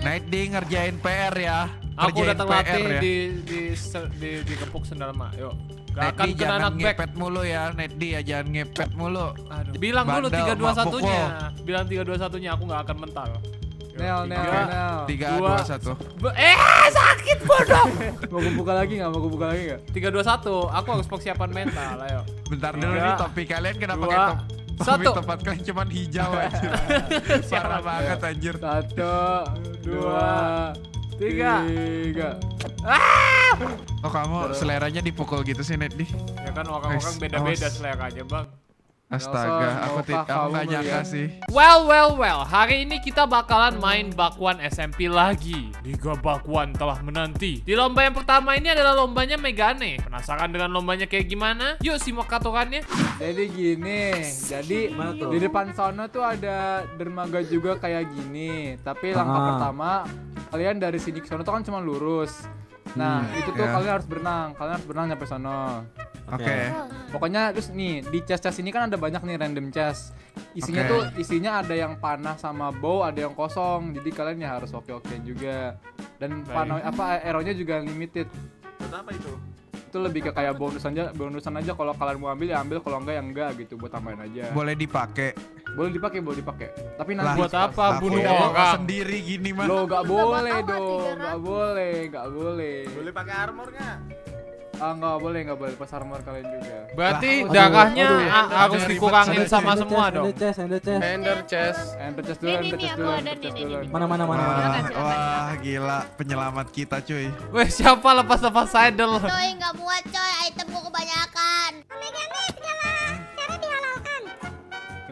Night D ngerjain PR ya. Aku Ngerjain udah terlatih PR ya. di di di di kepuk sendal mak. Yuk. Gak Night akan D kena jangan knockback. ngepet mulu ya. Night D ya jangan ngepet mulu. Aduh. Bilang dulu Bandel, tiga dua satunya. Bilang tiga dua satunya aku nggak akan mental. Nel, Nel, tiga. Nel. Tiga Dua. satu. Eh sakit bodoh. Mau gue buka lagi nggak? Mau gue buka lagi nggak? Tiga dua satu. Aku harus persiapan mental. Ayo. Bentar dulu nih topi kalian kenapa dua, kayak top satu. tempat kalian cuman hijau aja. Parah banget anjir. Satu, dua, Tiga. tiga. Oh kamu seleranya dipukul gitu sih Night D. Ya kan orang-orang beda-beda seleranya bang. Astaga, aku tidak aku nggak nyangka melihat? sih. Well, well, well. Hari ini kita bakalan main bakwan SMP lagi. Liga bakwan telah menanti. Di lomba yang pertama ini adalah lombanya Megane. Penasaran dengan lombanya kayak gimana? Yuk simak aturannya. Jadi gini, jadi di depan sana tuh ada dermaga juga kayak gini. Tapi langkah Ah. pertama, kalian dari sini ke sana tuh kan cuma lurus. Nah, itu tuh Ya. kalian harus berenang. Kalian harus berenang nyampe sana. Oke. Pokoknya terus nih di chest-chest ini kan ada banyak nih random chest. Isinya Oke. tuh isinya ada yang panah sama bow, ada yang kosong. Jadi kalian ya harus oke-oke juga. Dan Baik. panah apa arrow-nya juga limited. Kenapa itu? Itu lebih ke kayak bonus aja, bonusan aja kalau kalian mau ambil ya ambil, kalau enggak ya enggak gitu buat tambahin aja. Boleh dipakai. Boleh dipakai, boleh dipakai. Tapi Lah, nanti Buat apa? Bunuh orang. sendiri gini mah. Lo gak boleh dong, 300. gak boleh, gak boleh. Boleh pakai armor nggak? Ah nggak boleh, nggak boleh pas armor kalian juga. Berarti Lah, darahnya harus dikurangin sama semua Ender dong. chest, ender chest. Ender chest. Enter chest dulu, ini, chest aku dulu, nih, chest dulu. Mana mana mana mana. Wah, wah, gila penyelamat kita cuy. Weh siapa lepas-lepas saddle? Coy nggak muat coy, itemku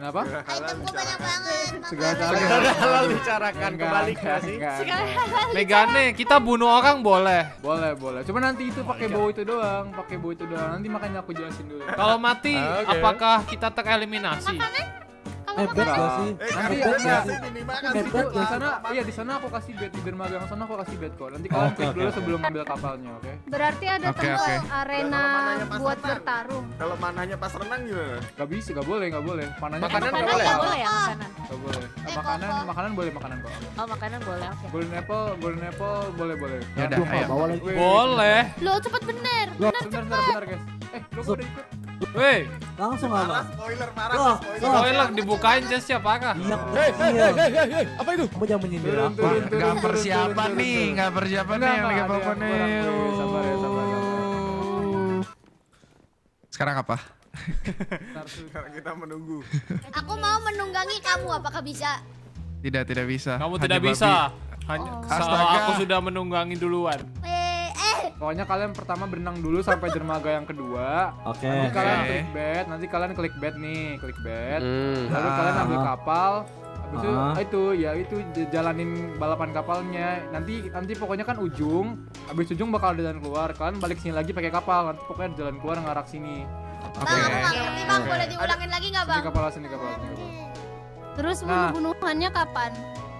Kenapa? Itemku banyak banget. Segala makanya- cara Segala halal dicarakan Enggak, kembali nggak sih? Segala enggak. hal Megane, kita bunuh orang boleh. Boleh, boleh. Cuma nanti itu pakai bow itu doang, pakai bow itu doang. Nanti makanya aku jelasin dulu. Kalau mati, Ah, apakah kita tereliminasi? Eh, gak sih? Eh, Nanti kalian ini makan Bed sih. Di gak sih? sana, iya di sana aku kasih bed di dermaga yang sana aku kasih bed kok. Nanti kalian Oke, klik oke, dulu sebelum ngambil kapalnya, oke? Berarti ada tempat arena mananya buat bertarung. Kalau manahnya pas renang gimana? Gak bisa, gak boleh, gak boleh. Panahnya Makanan nggak boleh? apa? boleh ya makanan. Gak boleh. Eh, Eh, makanan, makanan boleh makanan kok. Oh makanan boleh, oke. Golden apple, golden apple boleh boleh. Ya udah, ayo. bawa lagi. Wih, Boleh. Lo cepet bener, bener Bentar, bentar, bentar guys. Eh, lo udah ikut? Weh, Langsung Marah, apa? spoiler, marah, Wah, spoiler. wah. spoiler dibukain chestnya apakah? Iya, Hei, hei, iya. hei, hei, hei, apa itu? Kamu jangan menyindir Turun, aku. turun, Wah, turun, nggak turun, persiapan turun, nih, turun. nggak persiapan nih Enggak, yang lagi enggak, apa wih. Sabar ya, sabar, Sekarang apa? Sekarang kita menunggu. Aku mau menunggangi kamu, apakah bisa? Tidak, tidak bisa. Kamu Hanya tidak babi. bisa. Hanya Oh. Astaga. aku sudah menunggangi duluan. Pokoknya kalian pertama berenang dulu sampai dermaga yang kedua. Oke. Nanti Oke. kalian klik bed, nanti kalian klik bed nih, klik bed. Lalu Ah. kalian ambil kapal. Habis itu Ah. itu ya itu jalanin balapan kapalnya. Nanti nanti pokoknya kan ujung, habis ujung bakal ada jalan keluar. Kalian balik sini lagi pakai kapal. Nanti pokoknya jalan keluar ngarak sini. Oke. bang, aku nggak ngerti bang, boleh diulangin lagi nggak Sini bang? kapal sini kapal sini kapal. Terus Nah. bunuh-bunuhannya kapan?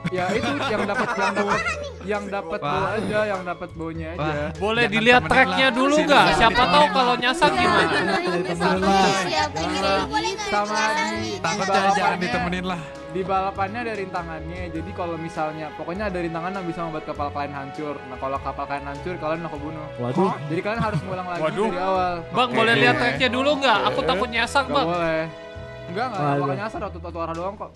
Ya itu yang dapat yang dapat yang dapat bau aja, yang dapat baunya aja. Wah, Boleh jangan dilihat tracknya lah. dulu nggak? sini, Siapa tahu kalau nyasar gimana? Sama dijelaskan? di Takut di jangan ditemenin lah. Di balapannya ada rintangannya. Jadi kalau misalnya pokoknya ada rintangan yang bisa membuat kapal kalian hancur. Nah, kalau kapal kalian hancur, kalian aku bunuh. Waduh. Jadi kalian harus ngulang lagi Waduh. dari awal. Bang, boleh lihat tracknya dulu nggak? Aku takut nyasar, Gak bang. boleh. Enggak, enggak, asal satu satu arah doang kok.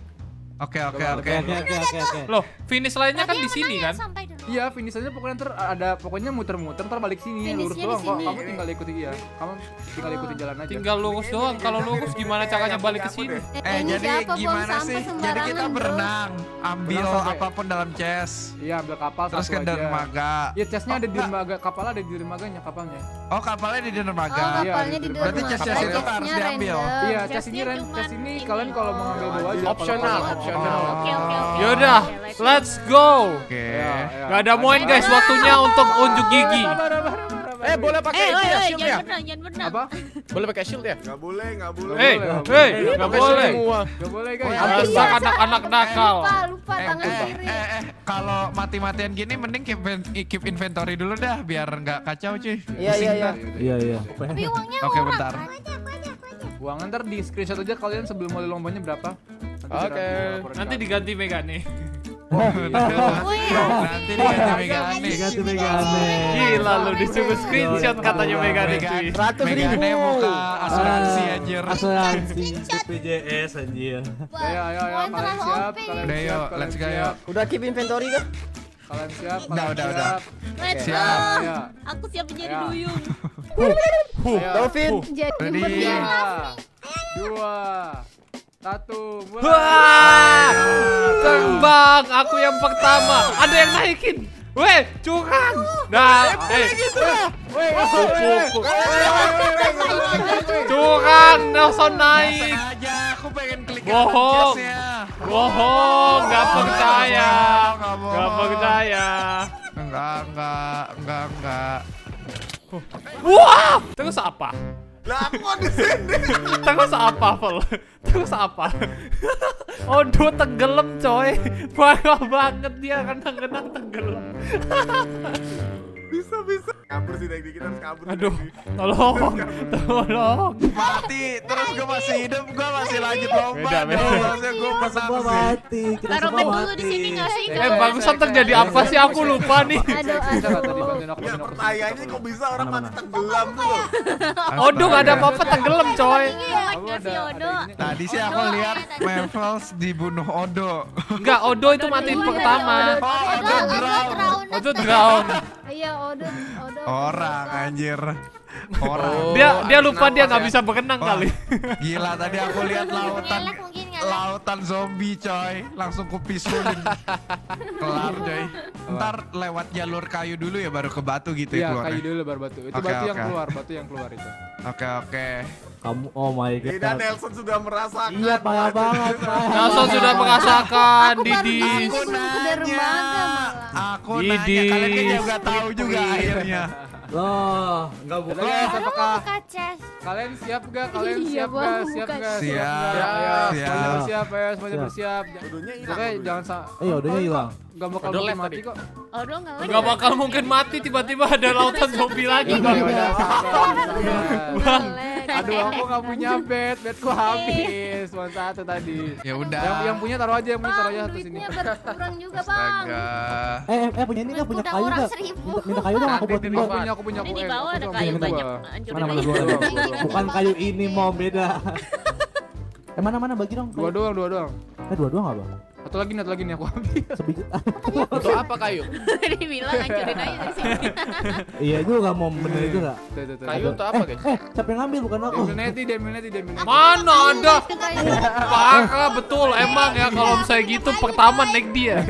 Oke, oke, oke. Oke oke oke oke. Loh, finish lainnya kan di sini kan? Sampai. Iya, finish aja pokoknya ntar ada pokoknya muter-muter ntar balik sini lurus Finishnya di doang kok. Kamu tinggal ikuti iya. Kamu tinggal ikuti jalan aja. Tinggal lurus doang. Kalau lurus gimana caranya balik ke sini? Eh, ini jadi gimana sih? Jadi kita berenang, ambil apa pun dalam chest, Iya, ambil kapal terus ke dermaga. Iya, chestnya Oh, ada di enggak. dermaga, kapal ada di dermaganya kapalnya. Oh, kapalnya di Oh, dermaga. Iya, kapalnya di di- berarti dermaga. chest-chest itu Chestnya harus diambil. Iya, chest ini ren, chest ini kalian kalau mau ngambil bawa aja. Optional, Kalau- optional. Oh. Oke, oke, oke. Yaudah, let's go. Oke. Gak ada moin guys, waktunya untuk unjuk gigi. Eh, boleh pakai Eh, woi, ya, shield ya? jangan berenang. Apa? Boleh pakai shield ya? Gak boleh, gak boleh. Hei, boleh, nggak hei, boleh. shield. Gak boleh, guys. Dasar anak-anak nakal. Lupa, lupa Eh, tangan eh, kiri. eh, eh, kalau mati-matian gini mending keep, keep inventory dulu dah biar nggak kacau cuy. Iya, iya, iya. Iya iya. Tapi uangnya Oke, orang bentar. Uang ntar di screenshot aja kalian sebelum mulai lombanya berapa. Oke. Nanti diganti Megane. Wih. Nanti dikasih Megane. Megane. Gila lu disuruh screenshot katanya Megane cuy. Ratus Megane ribu. muka asuransi anjir. Asuransi BPJS anjir. Ayo, ayo, ayo, kalian siap, Udah yuk, let's go yuk. Udah keep inventory kah? Kalian siap, Udah, udah, siap. Let's go. Aku siap menjadi duyung. Dolphin. Jadi dua, satu, mulai. Wah! Terbang, aku yang pertama. Ada yang naikin. Weh, curang. Nah, eh, curang, Nelson naik. aja, aku pengen klik Bohong. Bohong, nggak percaya. Nggak percaya. Enggak, enggak, enggak, enggak. Wah! Terus apa? Lah aku di sini. Terus apa, Vol? Terus apa? Odo tenggelam, coy. Parah banget dia kadang-kadang tenggelam. Bisa bisa. Kabur sih dari kita harus kabur. Aduh, tolong, tolong. Mati, terus gue masih hidup, gue masih lanjut lomba. Beda, beda. gue pesan sih. mati. Kita Taruh semua bed dulu di mati. sini nggak sih? Eh, bagusan terjadi apa sih? Aku lupa nih. Aduh, aduh. aku, Ya aku. pertanyaannya kok bisa orang mati tenggelam tuh loh. Odo nggak ada apa-apa tenggelam, coy. Tadi sih aku lihat Mevels dibunuh Odo. Enggak, Odo itu matiin pertama. Oh, Odo, drown. Odo drown. Iya, Odo, Odo. Orang anjir. Orang. Oh. Dia dia lupa dia nggak ya? bisa berenang Wah, kali. Gila tadi aku lihat lautan Ngelak mungkin ngelak. lautan zombie coy. Langsung kupisulin. Kelar coy. Ntar lewat jalur kayu dulu ya baru ke batu gitu ya Iya, keluar. kayu dulu baru batu. Itu Oke, batu yang oke. keluar, batu yang keluar itu. Oke oke. Kamu, oh my god. Tidak Nelson sudah merasakan. Iya, parah banget. Nelson sudah merasakan Aku ke dermaga malah. Aku nanya kalian kan juga tahu juga akhirnya. Loh, enggak buka. Apakah buka chest. kalian siap gak? Kalian Iya, siap gak? Siap gak? Siap, Ya, ya, semuanya siap. bersiap ya, semuanya Siap. bersiap. Jodohnya hilang. Pokoknya jodohnya. jangan sa Eh, udahnya hilang. Gak bakal mungkin mati kok. Odo nggak lagi. Nggak bakal mungkin mati tiba-tiba ada lautan zombie lagi. Ya ya. Aduh, aku gak punya bed, bedku habis. Cuma satu tadi. Ya udah. Yang, yang punya taruh aja, yang punya taruh aja Bang, satu sini. berkurang juga, Bang. Eh, eh, eh, punya ini nggak punya kayu orang nggak? seribu. Minta, minta kayu dong aku buat buat. punya, aku punya. Ini aku di bawah aku ada kayu banyak. Mana mana. Bukan kayu ini mau beda. eh mana mana bagi dong. Dua doang, dua doang. Eh dua doang apa? Satu lagi nih, satu lagi nih aku ambil. Sebiji. Untuk apa kayu? Dibilang hancurin aja dari sini. Iya juga mau bener itu nggak? Tuh, tuh, tuh. Kayu untuk apa guys? Eh, siapa yang ngambil bukan aku? Neti, diambil neti. Mana ada? Parah betul emang ya kalau misalnya gitu pertama naik dia.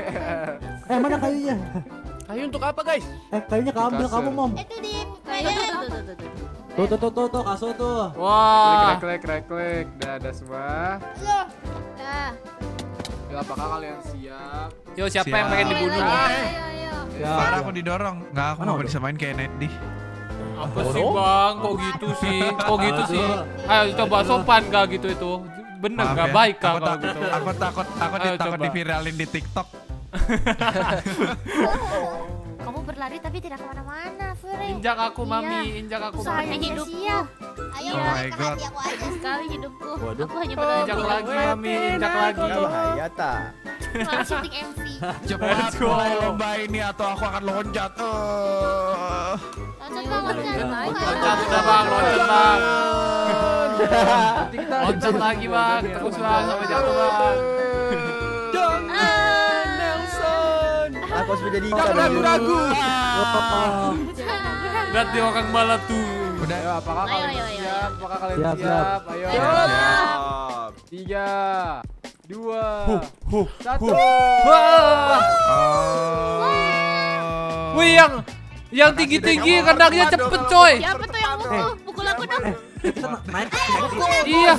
Eh, mana kayunya? Kayu untuk apa guys? Eh, kayunya kamu ambil kamu, Mom. Itu di kayu tuh tuh tuh tuh, tuh. Kasur tuh. Wah. Klik, klik, klik, klik. Udah ada semua. Dah. Ya, apakah kalian siap? Yo siapa Siap. yang pengen dibunuh? Ayo, ayo, ayo. Ya. Parah aku didorong. Nggak, aku Mana nggak Odo? bisa main kayak Neddy. Apa sih bang? Kok gitu sih? Kok gitu sih? Ayo coba sopan gak gitu itu? Bener Maaf gak ya. baik kak aku, kalau gitu? aku takut aku Ayo, takut coba. diviralin di TikTok. Berlari tapi tidak ke mana-mana, Fure. Injak aku Iya. mami, injak aku Usahanya mami. hidupku. Iya. Ayo, Oh my God. aku aja sekali hidupku. Waduh. Aku hanya berlari. Injak lagi mami, injak lagi. Bahaya ta. Malah syuting MV. Cepat mulai lomba ini atau aku akan loncat. Eh. Loncat bang, loncat. Loncat bang, loncat bang. Nanti kita Loncat lagi bang, terus bang sampai jatuh bang. Ah, Aku harus menjadi Jangan ikan. ragu-ragu. Lihat dia orang malah tuh. Udah. Ayo, apakah Ayo, kalian ayo, ayo, siap? Apakah kalian Siap, siap? Ayo. Siap. Tiga, dua, Huh, satu. Wah. Oh. Wih yang yang tinggi-tinggi rendangnya cepet coy. Siapa tuh yang mukul? Pukul aku dong. Naik. Iya.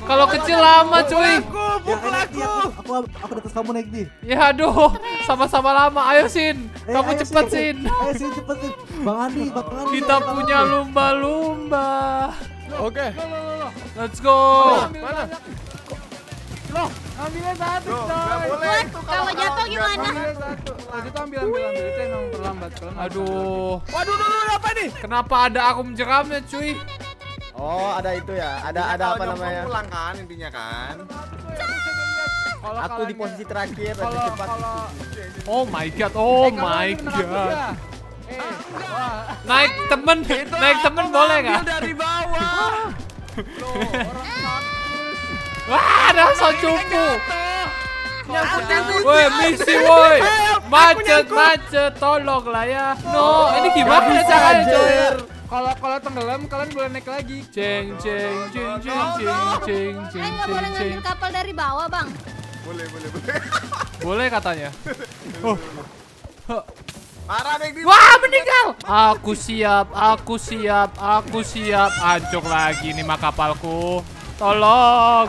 Kalau kecil lama cuy. Pukul aku. Aku aku di atas kamu naik di. Ya aduh, sama-sama lama. Ayo Sin, Eh, kamu ayo, cepet Sin. Ayo sini cepet Sin. Bang Andi, Bang Andi. Kita punya lumba-lumba. Oke. Let's go. Mana? Loh, ambilnya satu, Loh, coy. boleh itu Kalau jatuh gimana? Satu. Oh, itu ambil, ambil, ambil. Itu emang terlambat. Kalau Aduh, Waduh, duh, duh, apa nih? kenapa ada akum jeramnya cuy? Oh, ada itu ya. Ada ada Kalau apa namanya? pulang kan intinya kan. Kalau Aku di posisi terakhir Kalau lebih cepat. kalau Oh my god, oh Eh, my god. ya. Eh, wah, Naik temen, naik temen boleh nggak? dari bawah. lo orang. Wah, ada so cupu. Woi, misi woi. Macet, macet, tolong lah ya. No, ini gimana caranya coy? Kalau kalau tenggelam kalian boleh naik lagi. Ceng, ceng, ceng, ceng, ceng, ceng, Eh ceng, nggak boleh ngambil kapal dari bawah bang. Boleh, boleh, boleh. Boleh katanya. Oh. Parah. Wah, meninggal. Aku siap, aku siap, aku siap. Hancur lagi nih mak kapalku. Tolong.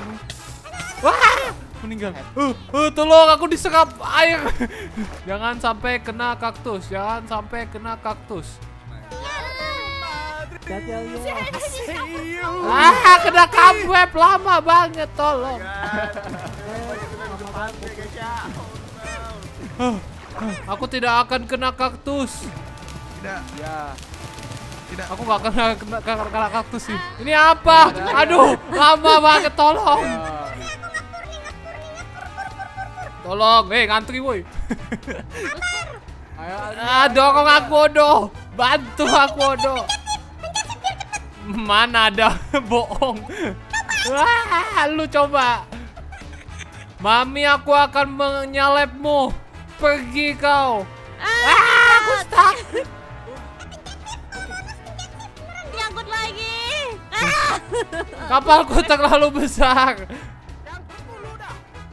Wah, meninggal. Uh, uh, tolong aku diserap air. Jangan sampai kena kaktus, jangan sampai kena kaktus. Ah, kena cobweb lama banget, tolong. Aku tidak akan kena kaktus. Tidak, Ya. tidak. Aku gak kena, kena, kena, kena kaktus sih. Ini apa? Aduh, lama banget, tolong. Tolong, eh ngantri woi. Ayo. Ah, dorong aku Odo. Bantu aku Odo. Mana ada bohong. Wah, lu coba. Mami, aku akan menyalepmu. Pergi kau. Ah, aku stuck. Nyangkut lagi. Kapalku terlalu besar.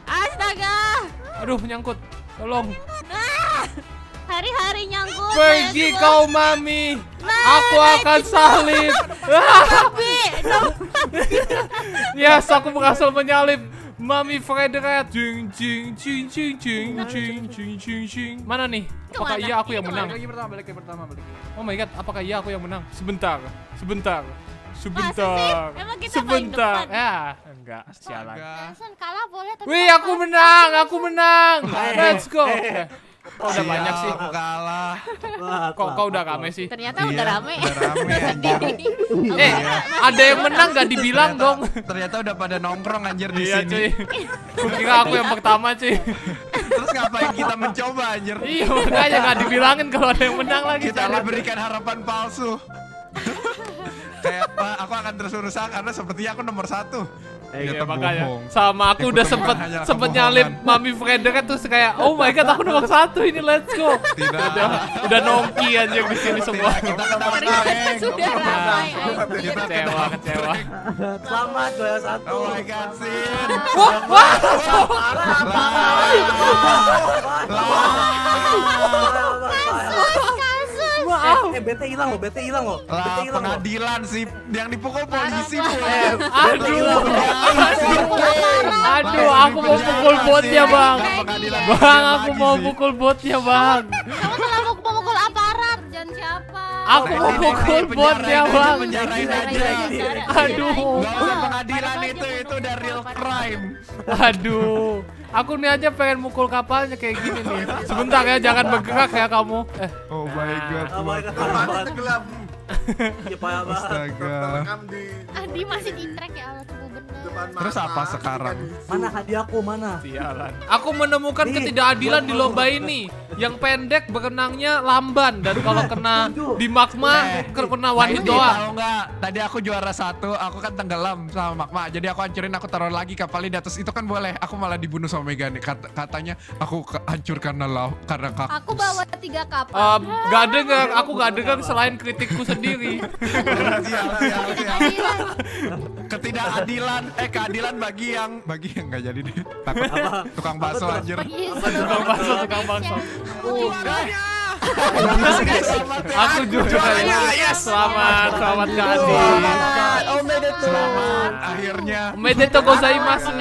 Astaga. Aduh, nyangkut. Tolong. Hari-hari nyangkut. Pergi kau, Mami. Nah, Aku akan salib. Ah, Tapi, Yes, aku berhasil menyalip Mami Frederet. Jing jing jing jing jing jing jing jing jing. Mana nih? Apakah Ke mana? iya aku yang menang? Balik lagi pertama, balik lagi pertama, balik lagi. Oh my god, apakah iya aku yang menang? Sebentar, sebentar, sih? sebentar, Emang kita paling sebentar. depan? Ya, enggak, sialan. Kalah boleh tapi Wih, aku menang, aku menang. Let's go. Kau udah Sial, banyak sih. Kalah. Wah, Kok kau udah rame sih? Ternyata udah Iya, rame. Udah rame. Eh, ada yang menang gak dibilang dong? Ternyata udah pada nongkrong anjir di Iya sini. cuy. Kira aku yang pertama cuy. Terus ngapain kita mencoba anjir? Iya makanya gak dibilangin kalau ada yang menang lagi. Kita Salah. diberikan harapan palsu. Kayak "Pak, aku akan terus berusaha karena sepertinya aku nomor satu. Iya Ternyata makanya bohong. sama aku Ikut udah sempet sempet nyalip Mami Frederick terus kayak oh my god aku nomor satu ini let's go. Tidak. Udah, udah nongki anjir di sini semua. Kita prank. sudah ramai. Kita Kecewa kecewa. Selamat juara satu. Oh my god, Sin. Wah wah. Kasus. Eh, bete hilang loh, bete hilang loh. Bete Lah hilang loh. pengadilan sih yang dipukul polisi Bu. Aduh. Aduh, aku mau pukul botnya bang. Bang, aku mau pukul botnya bang. Kamu telah mau memukul aparat. Jangan siapa. Aku mau pukul botnya bang. Penjarain aja. Aduh. Gak usah pengadilan itu, itu udah real crime. Aduh, aku nih aja pengen mukul kapalnya kayak gini nih. Sebentar ya, jangan bergerak ya kamu. Eh, Oh my god. Oh my god, tenggelam. Iya, payah banget. Astaga. Adi masih di track ya Allah bener. depan. Terus apa sekarang? Mana hadiahku, mana? sialan. Aku menemukan Nih, ketidakadilan di lomba ini. Yang pendek berenangnya lamban dan kalau kena di magma Eh, kena Nah, ini doang. Tahu nggak? Tadi aku juara satu, aku kan tenggelam sama magma. Jadi aku hancurin, aku taruh lagi kapalnya di atas. Itu kan boleh. Aku malah dibunuh sama Megane. Kat- katanya aku hancur karena laut, karena kaktus. Aku bawa tiga kapal. Um, gak dengar, aku gak dengar selain kritikku sendiri. Ketidakadilan. Ketidakadilan, eh keadilan bagi yang bagi yang nggak jadi deh. Takut tukang bakso anjir. Bagi Tukang bakso, tukang bakso. Ya. Aku juaranya. yes. Selamat, selamat Kak Adi. Oh, medeto. Selamat akhirnya. Omedetou gozaimasu.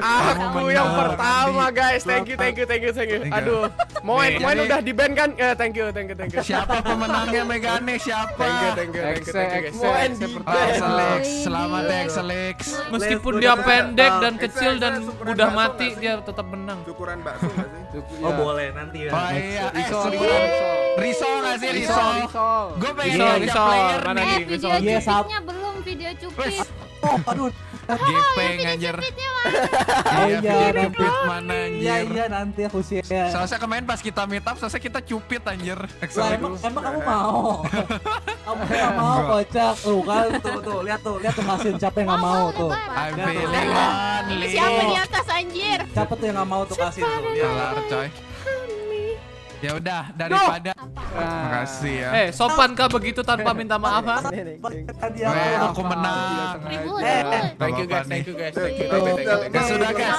Aku yang pertama guys. Thank you, thank you, thank you, thank you. Aduh, Moen, Moen udah di band kan? Eh, thank you, thank you, thank you. Siapa pemenangnya Megane? Siapa? Thank you, thank you, thank you, thank Moen di. Oh, band. Selamat ya Exelex. Meskipun dia pendek dan kecil dan Excel, syukuran udah bakso mati, dia tetap menang. Syukuran bakso nggak sih? Oh, boleh nanti ya. Oh iya, eh Risol, risol. Risol nggak sih Risol, Risol? risol. Gue pengen Risol, ngajak risol. player Mana nih. Eh nih? video Iya, Sab. cupidnya belum video cupid. Oh, aduh. Gepeng anjir. Mah. Iya, iya, cupid mana Iya anjir. iya nanti aku share. Soalnya kemarin pas kita meet up, soalnya kita cupid anjir. Lah emang emang kamu mau? kamu nggak mau Enggak. kocak tuh kan tuh tuh lihat tuh lihat tuh Masin siapa yang nggak mau tuh. I'm feeling lonely. Siapa di atas anjir? Siapa tuh yang nggak mau tuh kasih tuh. Kelar coy. Ya udah daripada makasih ya. Eh, sopan kah begitu tanpa minta maaf ha? Weh, aku menang. Eh. Thank you guys, thank you guys, thank you. Ya sudah guys.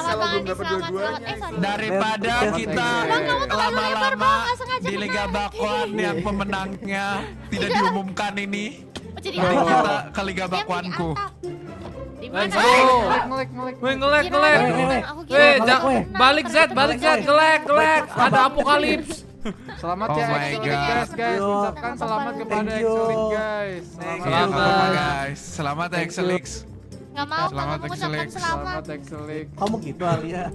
Eh. Daripada kita lama-lama di Liga. Bakwan yang pemenangnya tidak diumumkan ini. Oh, jadi kita ke Liga Bakwanku. Let's go. Ngelek, ngelek, ngelek. Ngelek, ngelek. Ngelek, balik Z, balik Z, gelek, gelek. Ada apokalips. Selamat Oh ya my Exo League, God. guys, guys. Ucapkan selamat kepada Thank you. Exo League, guys. Selamat. nggak apa-apa guys. Selamat ya Nggak mau Selamat, kamu mengucapkan selamat. Selamat kamu gitu Alia.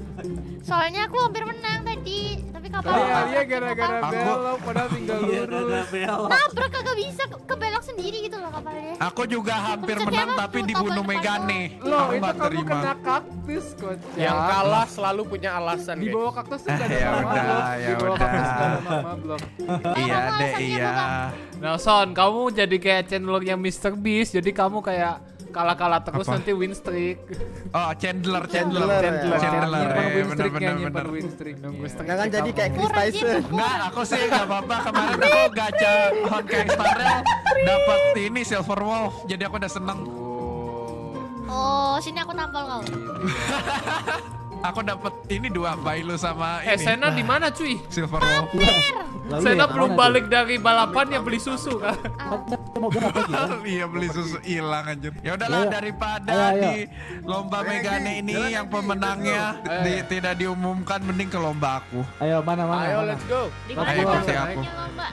Soalnya aku hampir menang tadi, tapi kapal. Tadi Alia gara-gara Aku- belok padahal tinggal Iya lurus. Nabrak kagak bisa ke, kebelok sendiri gitu loh kapalnya. Aku juga hampir menang tapi dibunuh Megane. Loh, itu kamu terima. kena kaktus, kocak. Yang kalah selalu punya alasan, Di bawah kaktus tuh nggak ada Ya nama ya udah. Iya deh, iya. Nelson, kamu jadi kayak channelnya Mr. Beast, jadi kamu kayak kalah-kalah terus Apa? nanti win streak. Oh, Chandler, Chandler, Chandler, Chandler, ya. Chandler. Nyimpan ya, win bener, streaknya, bener, nyimpan bener. win streak. Jangan jadi kayak Chris Tyson. Enggak, aku sih nggak apa-apa. Kemarin aku gacha Honkai Star Rail dapat ini Silver Wolf. Jadi aku udah seneng. Oh, sini aku tampol kau. Aku dapat ini dua Bailu sama Eh, ini Sena di mana cuy? Silver Wolf. Lalu Sena ya, belum balik dari balapan ya beli susu kan? tuh? Gitu? iya beli susu hilang anjir. Ya udahlah Ayo. daripada Ayo, ayo. di lomba Megane ini yang pemenangnya di- tidak diumumkan mending ke lomba aku. Ayo mana mana. Ayo, mana? let's go. Di Ayo, mana? ikuti aku. Lomba.